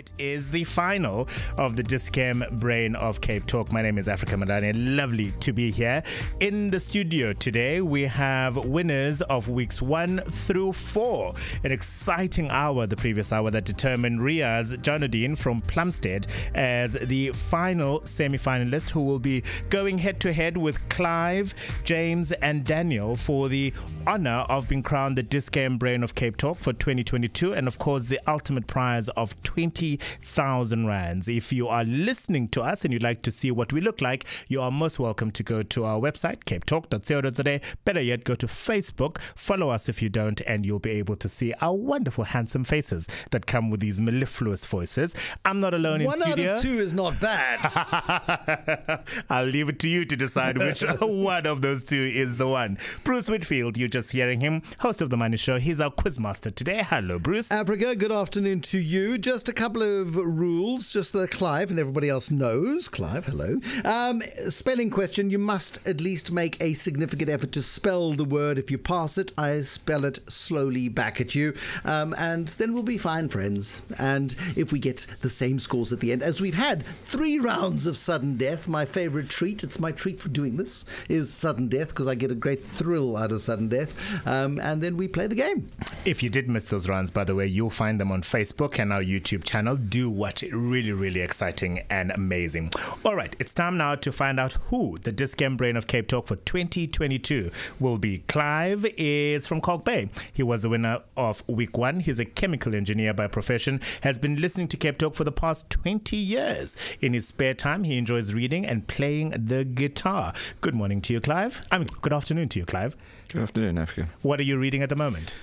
It is the final of the Dis-Chem Brain of Cape Talk. My name is Africa Melane. Lovely to be here. In the studio today, we have winners of weeks one through four. An exciting hour, the previous hour, that determined Riaz Jonadine from Plumstead as the final semi finalist who will be going head to head with Clive, James, and Daniel for the honor of being crowned the Dis-Chem Brain of Cape Talk for 2022 and, of course, the ultimate prize of 20,000 rands. If you are listening to us and you'd like to see what we look like, you are most welcome to go to our website, capetalk.co.za. Better yet, go to Facebook, follow us if you don't, and you'll be able to see our wonderful, handsome faces that come with these mellifluous voices. I'm not alone in studio. One out of two is not bad. I'll leave it to you to decide which one of those two is the one. Bruce Whitfield, you're just hearing him, host of The Money Show. He's our quizmaster today. Hello, Bruce. Africa, good afternoon to you. Just a couple of rules, just that Clive and everybody else knows. Clive, hello. Um, spelling question you must at least make a significant effort to spell the word. If you pass it, I spell it slowly back at you. Um, and then we'll be fine, friends. And if we get the same scores at the end, as we've had three rounds of sudden death, my favorite treat, it's my treat for doing this, is sudden death because I get a great thrill out of sudden death. Um, and then we play the game. If you did miss those rounds, by the way, you'll find them on Facebook and our YouTube channel. Do watch it. Really, really exciting and amazing. All right, it's time now to find out who the Dis-Chem Brain of Cape Talk for 2022 will be. Clive is from Kalk Bay. He was the winner of week one. He's a chemical engineer by profession, has been listening to Cape Talk for the past 20 years. In his spare time, he enjoys reading and playing the guitar. Good morning to you, Clive. I mean, good afternoon to you, Clive. Good afternoon, Africa. What are you reading at the moment?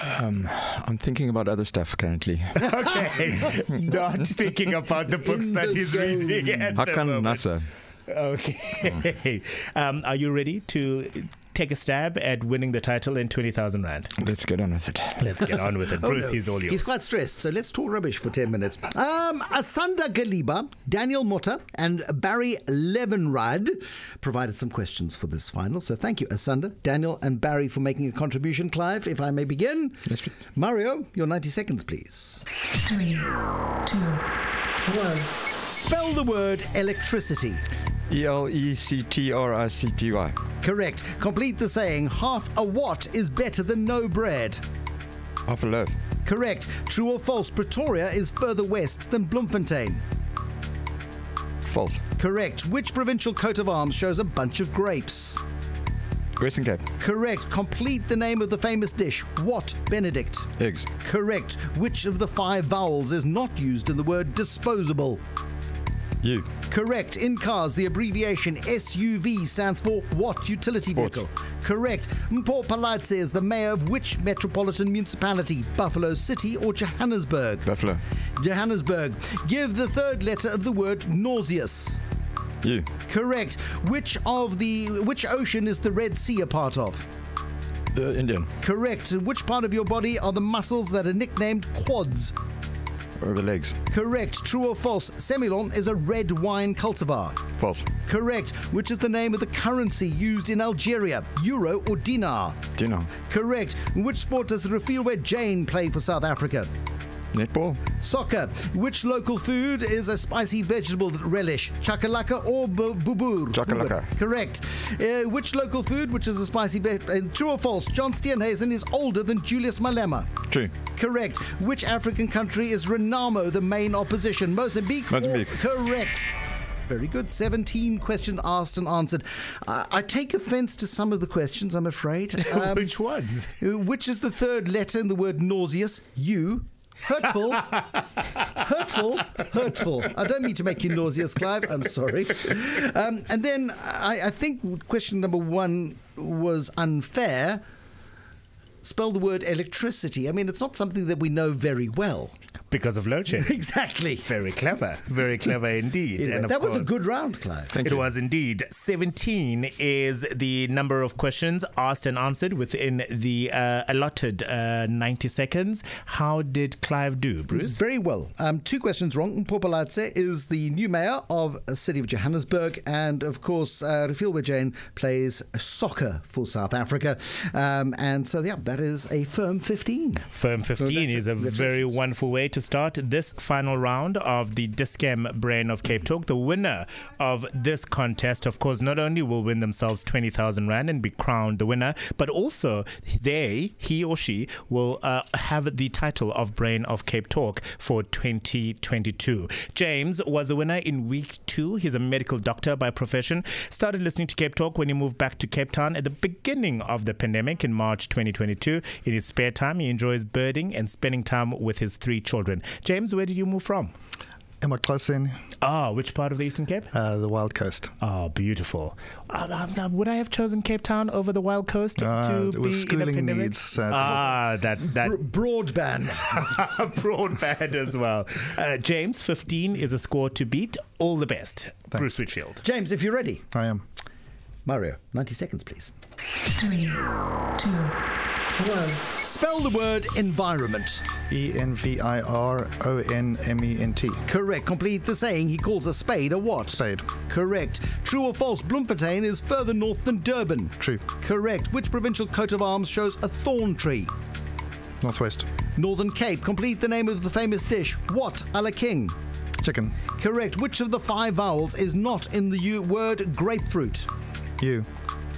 Um, I'm thinking about other stuff currently. Okay, not thinking about the books In that the he's zone. reading at the Hakan moment. Nasser. Okay, um, are you ready to take a stab at winning the title in twenty thousand rand? Let's get on with it. Let's get on with it. Oh, Bruce, no. he's all yours. He's quite stressed, so let's talk rubbish for 10 minutes. Um, Asanda Galiba, Daniel Motta, and Barry Levenrad provided some questions for this final. So thank you, Asanda, Daniel, and Barry for making a contribution. Clive, if I may begin. Yes, please. Mario, your 90 seconds, please. Three, two, one. Spell the word electricity. E L E C T R I C T Y. Correct. Complete the saying, half a watt is better than no bread. Half a loaf. Correct. True or false, Pretoria is further west than Bloemfontein. False. Correct. Which provincial coat of arms shows a bunch of grapes? Western Cape. Correct. Complete the name of the famous dish. What, Benedict? Eggs. Correct. Which of the five vowels is not used in the word disposable? You. Correct. In cars, the abbreviation SUV stands for what utility Sports. vehicle? Correct. Mpho Phalatse is the mayor of which metropolitan municipality? Buffalo City or Johannesburg? Buffalo. Johannesburg. Give the third letter of the word nauseous. You. Correct. Which of the which ocean is the Red Sea a part of? Uh, Indian. Correct. Which part of your body are the muscles that are nicknamed quads? Or the legs. Correct. True or false? Semillon is a red wine cultivar. False. Correct. Which is the name of the currency used in Algeria? Euro or dinar? Know? Correct. Which sport does the Refiloe Jane play for South Africa? Netball. Soccer. Which local food is a spicy vegetable relish? Chakalaka or bu- bubur? Chakalaka. Correct. Uh, which local food, which is a spicy vegetable? true or false? John Steenhuisen is older than Julius Malema. True. Correct. Which African country is Renamo the main opposition? Mozambique. Mozambique. Correct. Very good. 17 questions asked and answered. Uh, I take offense to some of the questions, I'm afraid. Um, Which ones? uh, which is the third letter in the word nauseous? You. Hurtful. hurtful. Hurtful. I don't mean to make you nauseous, Clive. I'm sorry. Um, and then I, I think question number one was unfair. Spell the word electricity. I mean, it's not something that we know very well. Because of load shedding. Exactly. Very clever. Very clever indeed. Anyway, and of that was a good round, Clive. Thank it you. was indeed. 17 is the number of questions asked and answered within the uh, allotted uh, 90 seconds. How did Clive do, Bruce? Very well. Um, two questions wrong. Popaladze is the new mayor of the city of Johannesburg, and of course, uh, Refiloe Jane plays soccer for South Africa. Um, and so, yeah, that is a firm 15. Firm 15 is a very wonderful way to to start this final round of the Dis-Chem Brain of Cape Talk. The winner of this contest, of course, not only will win themselves 20,000 Rand and be crowned the winner, but also they, he or she, will uh, have the title of Brain of Cape Talk for 2022. James was a winner in week two. He's a medical doctor by profession. Started listening to Cape Talk when he moved back to Cape Town at the beginning of the pandemic in March 2022. In his spare time, he enjoys birding and spending time with his three children. James, where did you move from? Am I close in? Ah, which part of the Eastern Cape? Uh, the Wild Coast. Oh, beautiful. Uh, uh, would I have chosen Cape Town over the Wild Coast Uh, to it be was in a schooling pandemic? needs, sadly. ah, that that Br- broadband. broadband as well. Uh, James, 15 is a score to beat. All the best, Bruce Whitfield. James, if you're ready. I am. Mario, 90 seconds, please. Three, two, Spell the word environment. E N V I R O N M E N T. Correct. Complete the saying. He calls a spade a what? Spade. Correct. True or false? Bloemfontein is further north than Durban. True. Correct. Which provincial coat of arms shows a thorn tree? Northwest. Northern Cape. Complete the name of the famous dish. What? A la King. Chicken. Correct. Which of the five vowels is not in the u- word grapefruit? U.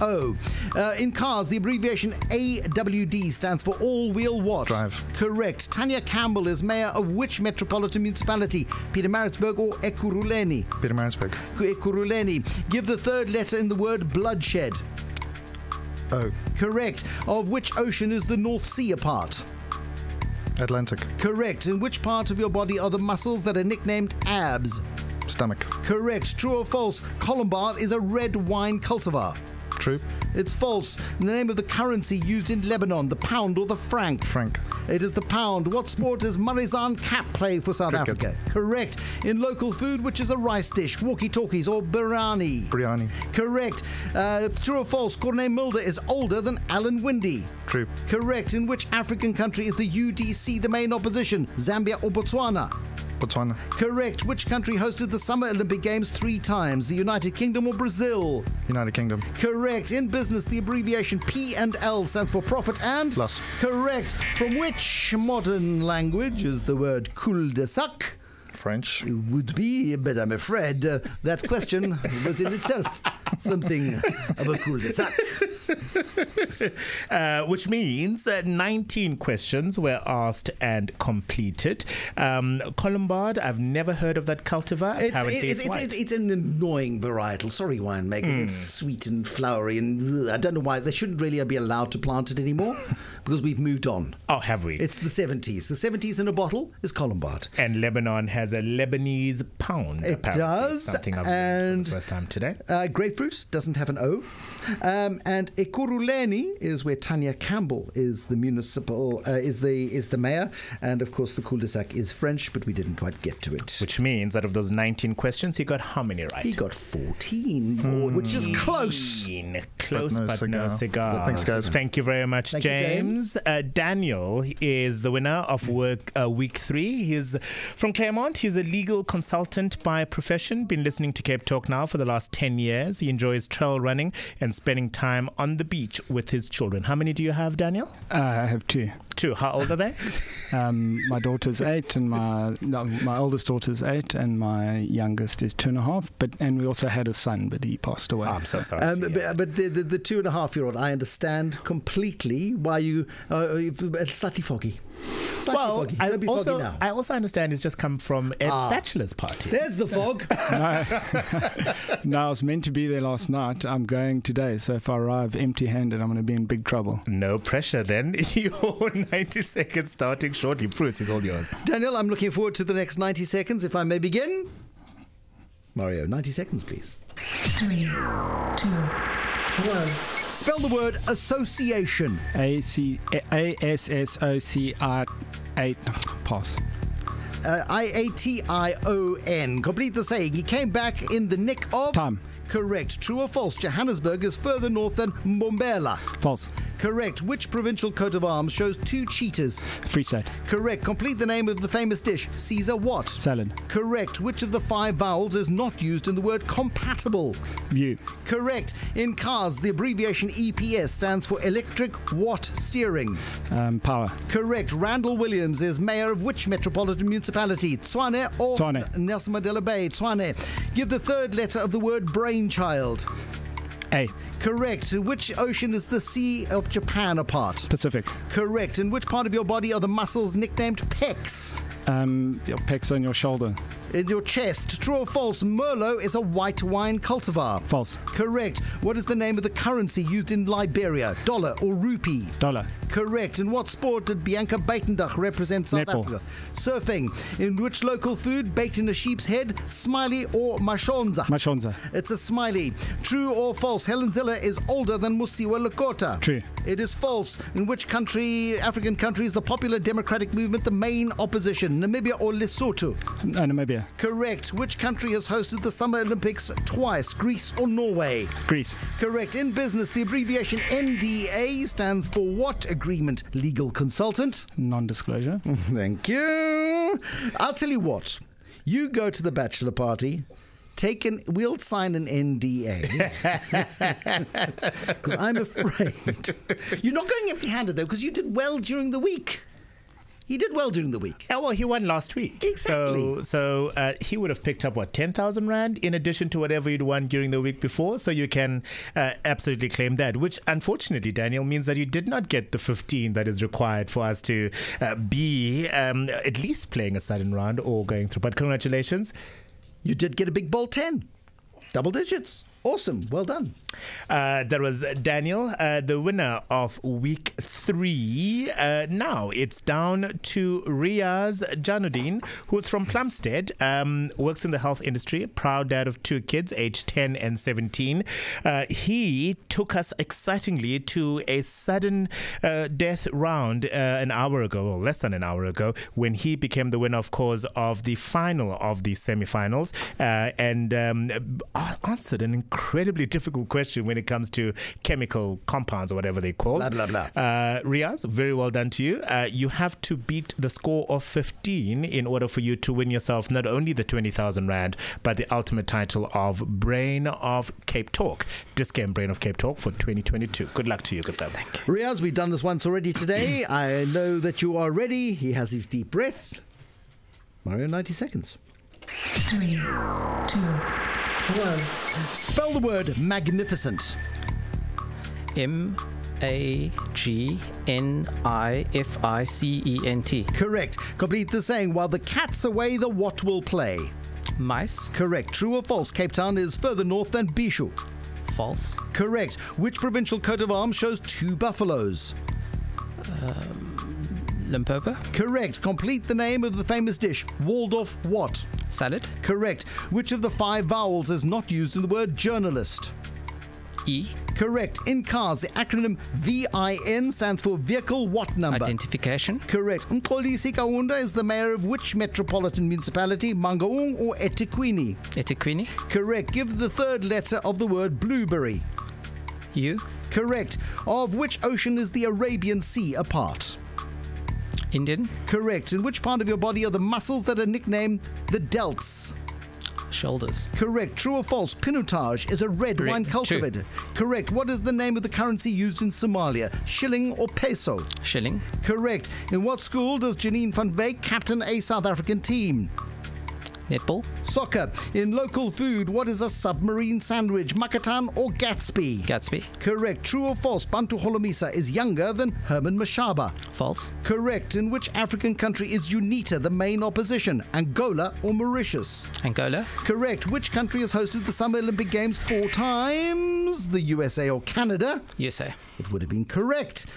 O. Uh, in cars, the abbreviation AWD stands for all wheel what? Drive. Correct. Tania Campbell is mayor of which metropolitan municipality? Peter Pietermaritzburg or Ekuruleni? Ekurhuleni? Pietermaritzburg. Ekurhuleni. Give the third letter in the word bloodshed. O. Correct. Of which ocean is the North Sea a part? Atlantic. Correct. In which part of your body are the muscles that are nicknamed abs? Stomach. Correct. True or false? Colombard is a red wine cultivar. True. It's false. The name of the currency used in Lebanon, the pound or the franc? Frank. It is the pound. What sport does Marizanne Kapp play for South Cricket. Africa? Correct. In local food, which is a rice dish, walkie talkies or biryani? Biryani. Correct. Uh, true or false? Corne Mulder is older than Alan Winde. True. Correct. In which African country is the UDC the main opposition? Zambia or Botswana? Botswana. Correct. Which country hosted the Summer Olympic Games three times? The United Kingdom or Brazil? United Kingdom. Correct. In business, the abbreviation P and L stands for profit and Loss. Correct. From which modern language is the word cul-de-sac? French. Would be, but I'm afraid uh, that question was in itself something of a cul-de-sac. Uh, which means uh, 19 questions were asked and completed. Um, Colombard, I've never heard of that cultivar. It's, Apparently it- it's, white. it's, it's an annoying varietal. Sorry, winemakers. It's sweet and flowery, and ugh, I don't know why they shouldn't really be allowed to plant it anymore because we've moved on. oh, have we? It's the 70s. The 70s in a bottle is Colombard. and Lebanon has a Lebanese pound. It apparently. does, Something I've learned for and- the first time today. Uh, grapefruit doesn't have an O. Um, and Ekurhuleni is where Tania Campbell is the municipal uh, is the is the mayor, and of course the cul-de-sac is French, but we didn't quite get to it. Which means out of those 19 questions, he got how many right? He got 14, which is close. 14. Close, no but no cigar. cigar. Thanks, guys. Thank you very much, Thank you, James. Uh, Daniel is the winner of work uh, week three. He's from Claremont. He's a legal consultant by profession. Been listening to Cape Talk now for the last 10 years. He enjoys trail running and spending time on the beach with his children. How many do you have, Daniel? Uh, I have two. Two. How old are they? Um, my daughter's eight, and my no, my oldest daughter's eight, and my youngest is two and a half. But and we also had a son, but he passed away. Oh, I'm so sorry. Um, but but the, the, the two and a half year old, I understand completely why you. Uh, slightly foggy. Slightly well, foggy. I Don't be also, foggy now. I also understand he's just come from a Ah. bachelor's party. There's the fog. no, no, I was meant to be there last night. I'm going today, so if I arrive empty-handed, I'm going to be in big trouble. No pressure then. Your 90 seconds starting shortly. Bruce is all yours. Daniel, I'm looking forward to the next 90 seconds. If I may begin. Mario, 90 seconds, please. Three, two, one. Spell the word association. A C A S S O C I eight. Pass. Uh, I A T I O N. Complete the saying. He came back in the nick of. Time. Correct. True or false? Johannesburg is further north than Mbombela. False. Correct. Which provincial coat of arms shows two cheetahs? Free State. Correct. Complete the name of the famous dish. Caesar what? Salad. Correct. Which of the five vowels is not used in the word compatible? U. Correct. In cars, the abbreviation EPS stands for electric what steering? Um, power. Correct. Randall Williams is mayor of which metropolitan municipality? Tshwane or Tshwane. Nelson Mandela Bay? Tshwane. Give the third letter of the word brainchild. A. Correct. Which ocean is the Sea of Japan a part? Pacific. Correct. And which part of your body are the muscles nicknamed pecs? Um, your pecs on your shoulder. In your chest. True or false? Merlot is a white wine cultivar. False. Correct. What is the name of the currency used in Liberia? Dollar or rupee? Dollar. Correct. In what sport did Bianca Buitendag represent South Netball. Africa? Surfing. In which local food baked in a sheep's head? Smiley or mashonza? Mashonza. It's a smiley. True or false? Helen Zille is older than Mosiuoa Lekota. True. It is false. In which country, African country, is the Popular Democratic Movement the main opposition? Namibia or Lesotho? Uh, Namibia. Correct. Which country has hosted the Summer Olympics twice? Greece or Norway? Greece. Correct. In business, the abbreviation NDA stands for what agreement? Legal consultant. Non-disclosure. Thank you. I'll tell you what. You go to the bachelor party. Take an. We'll sign an NDA. Because I'm afraid you're not going empty-handed though, because you did well during the week. You did well during the week. Yeah, well, he won last week. Exactly. So, so uh, he would have picked up what ten thousand rand in addition to whatever you'd won during the week before. So you can uh, absolutely claim that. Which, unfortunately, Daniel means that you did not get the fifteen that is required for us to uh, be um, at least playing a sudden round or going through. But congratulations. You did get a big bowl ten, double digits. Awesome. Well done. Uh, that was Daniel, uh, the winner of week three. Uh, now it's down to Riaz Janudin, who's from Plumstead, um, works in the health industry, proud dad of two kids, aged 10 and 17. Uh, he took us excitingly to a sudden uh, death round uh, an hour ago, or less than an hour ago, when he became the winner, of course, of the final of the semi-finals, and um, answered an incredibly difficult question when it comes to chemical compounds or whatever they call. Blah, blah, blah. Uh, Riaz, very well done to you. Uh, you have to beat the score of 15 in order for you to win yourself not only the 20,000 Rand, but the ultimate title of Brain of Cape Talk. Dis-Chem Brain of Cape Talk for 2022. Good luck to you, good self. Thank you. Riaz, we've done this once already today. I know that you are ready. He has his deep breath. Mario, 90 seconds. Three, two, one. Spell the word magnificent. M A G N I F I C E N T. Correct. Complete the saying. While the cat's away, the what will play. Mice. Correct. True or false? Cape Town is further north than Bhisho. False. Correct. Which provincial coat of arms shows two buffaloes? Um, Limpopo. Correct. Complete the name of the famous dish. Waldorf what? Salad. Correct. Which of the five vowels is not used in the word journalist? E. Correct. In cars, the acronym VIN stands for vehicle what number? Identification. Correct. Mxolisi Kaunda is the mayor of which metropolitan municipality, Mangaung or eThekwini? eThekwini. Correct. Give the third letter of the word blueberry. U. Correct. Of which ocean is the Arabian Sea a part? Indian. Correct. In which part of your body are the muscles that are nicknamed the delts? Shoulders. Correct. True or false? Pinotage is a red Correct. wine cultivator. Correct. What is the name of the currency used in Somalia? Shilling or peso? Shilling. Correct. In what school does Janine van Wyk captain a South African team? Netball. Soccer. In local food, what is a submarine sandwich? Makatan or Gatsby? Gatsby. Correct. True or false? Bantu Holomisa is younger than Herman Mashaba. False. Correct. In which African country is UNITA the main opposition? Angola or Mauritius? Angola. Correct. Which country has hosted the Summer Olympic Games four times? The USA or Canada? USA. It would have been correct.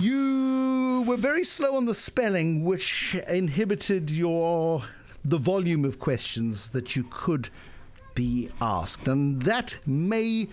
You were very slow on the spelling, which inhibited your the volume of questions that you could be asked, and that may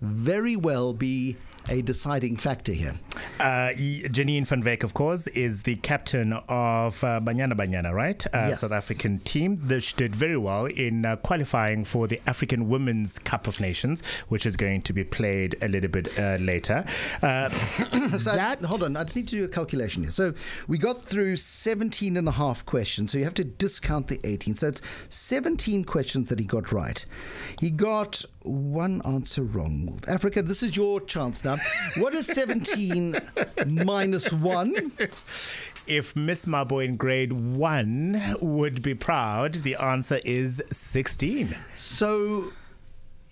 very well be a deciding factor here. Uh, Janine van Wyk, of course, is the captain of uh, Banyana Banyana, right? Uh, Yes. South African team. That she did very well in uh, qualifying for the African Women's Cup of Nations, which is going to be played a little bit uh, later. Uh, So just- hold on, I just need to do a calculation here. So we got through 17 and a half questions, so you have to discount the 18. So it's 17 questions that he got right. He got one answer wrong. Africa, this is your chance now. What is 17 minus 1? if Miss Mabo in grade one would be proud, the answer is 16. So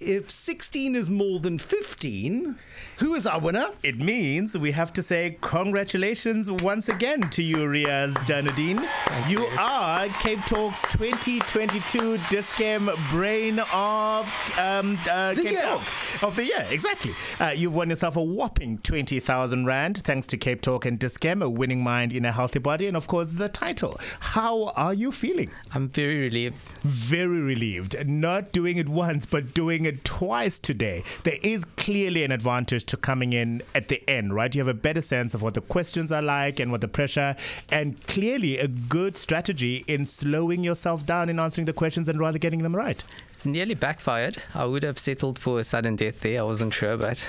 if 16 is more than 15, who is our winner? It means we have to say congratulations once again to you, Riaz Janudin. You are Cape Talk's 2022 Dis-Chem Brain of um, uh, The Cape year. Talk of the year. Exactly. Uh, you've won yourself a whopping 20,000 rand thanks to Cape Talk and Dis-Chem, a winning mind in a healthy body, and of course the title. How are you feeling? I'm very relieved. very relieved. Not doing it once, but doing it twice today. There is clearly an advantage to coming in at the end, right? You have a better sense of what the questions are like and what the pressure, and clearly a good strategy in slowing yourself down in answering the questions and rather getting them right. Nearly backfired. I would have settled for a sudden death there. I wasn't sure, but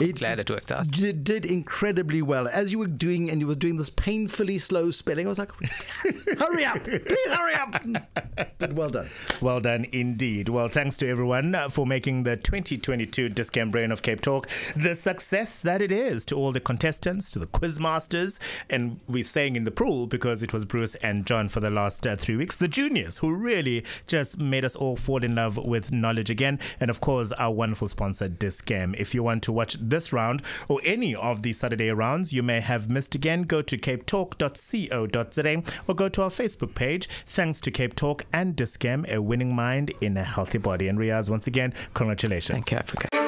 It glad it worked out. did, did incredibly well. As you were doing, and you were doing this painfully slow spelling, I was like, hurry up, please hurry up. But well done. Well done indeed. Well, thanks to everyone uh, for making the 2022 Dis-Chem Brain of Cape Talk the success that it is. To all the contestants, to the quiz masters, and we're saying in the pool because it was Bruce and John for the last uh, three weeks, the juniors who really just made us all fall in love with knowledge again, and of course our wonderful sponsor Dis-Chem. If you want to watch this round or any of the Saturday rounds you may have missed again, go to capetalk.co.za or go to our Facebook page. Thanks to Cape Talk and Dis-Chem, a winning mind in a healthy body. And Riaz, once again, congratulations. Thank you, Africa.